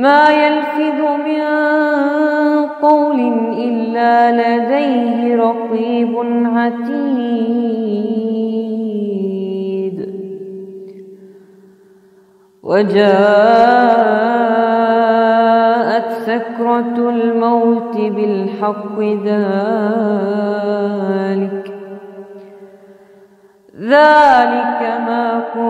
ما يلفظ من قول إلا لديه رقيب عتيد. وجاءت سكرة الموت بالحق ذلك. ذلك ما كنت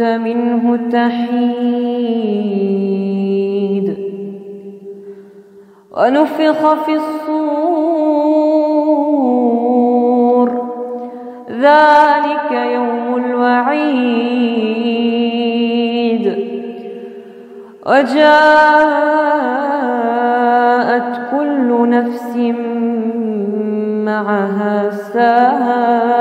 منه تحيد ونفخ في الصور ذلك يوم الوعيد. وجاءت كل نفس معها سائق